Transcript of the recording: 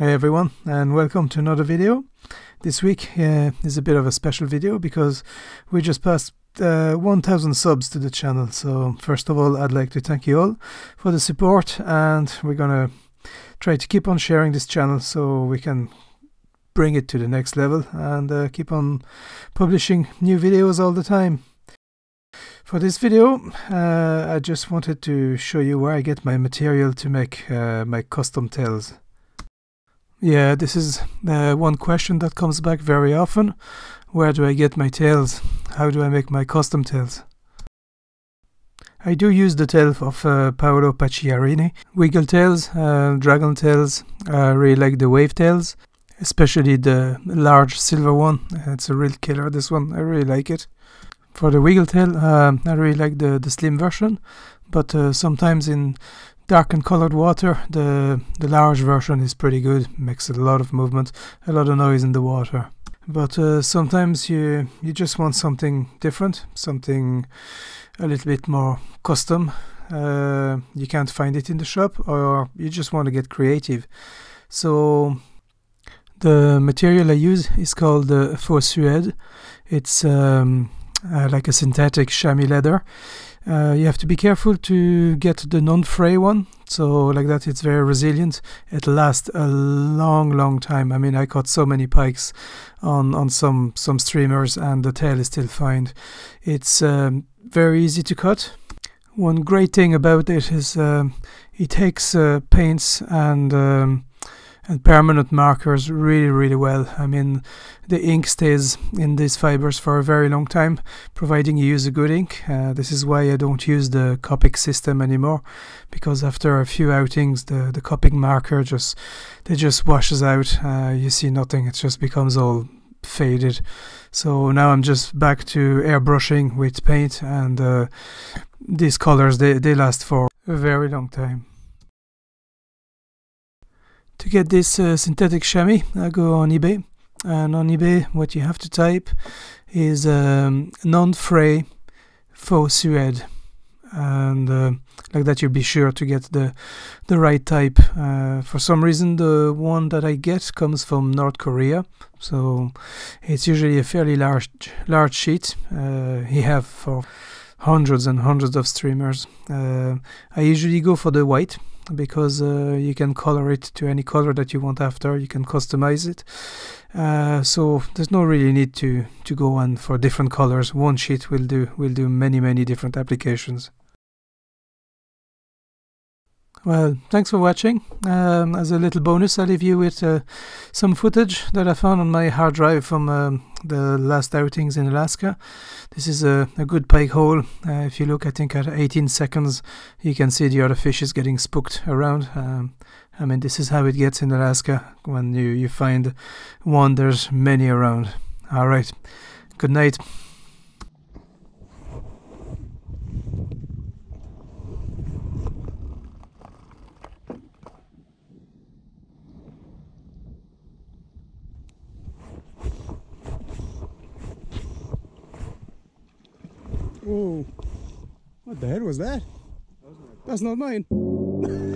Hey everyone, and welcome to another video. This week uh, is a bit of a special video because we just passed uh, 1000 subs to the channel. So, first of all, I'd like to thank you all for the support, and we're gonna try to keep on sharing this channel so we can bring it to the next level and uh, keep on publishing new videos all the time. For this video, uh, I just wanted to show you where I get my material to make uh, my custom tails. Yeah, this is uh, one question that comes back very often. Where do I get my tails? How do I make my custom tails? I do use the tail of uh, Paolo Pacchiarini. Wiggle tails, uh, dragon tails, I really like the wave tails, especially the large silver one. It's a real killer, this one, I really like it. For the wiggle tail, uh, I really like the, the slim version, but uh, sometimes in dark and colored water, the, the large version is pretty good, makes a lot of movement, a lot of noise in the water. But uh, sometimes you, you just want something different, something a little bit more custom. Uh, you can't find it in the shop, or you just want to get creative. So the material I use is called uh, faux suede. It's um, uh, like a synthetic chamois leather. Uh, you have to be careful to get the non-fray one. So like that, it's very resilient. It lasts a long, long time. I mean, I caught so many pikes on on some some streamers, and the tail is still fine. It's um, very easy to cut. One great thing about it is um, it takes uh, paints and um, and permanent markers really really well. I mean the ink stays in these fibers for a very long time providing you use a good ink. Uh, this is why i don't use the copic system anymore because after a few outings the the copic marker just they just washes out. Uh, you see nothing. It just becomes all faded. So now i'm just back to airbrushing with paint and uh, these colors they, they last for a very long time to get this uh, synthetic chamois, I go on eBay. And on eBay, what you have to type is um, non-fray faux suede. And uh, like that, you'll be sure to get the the right type. Uh, for some reason, the one that I get comes from North Korea, so it's usually a fairly large large sheet. Uh, he have for hundreds and hundreds of streamers. Uh, I usually go for the white because uh, you can color it to any color that you want after you can customize it. Uh, so there's no really need to to go on for different colors. One sheet will do will do many many different applications well, thanks for watching. Um, as a little bonus, I'll leave you with uh, some footage that I found on my hard drive from um, the last outings in Alaska. This is a, a good pike hole. Uh, if you look, I think at 18 seconds, you can see the other fishes getting spooked around. Um, I mean, this is how it gets in Alaska. When you, you find one, there's many around. All right. Good night. Oh, what the hell was that? That's not mine.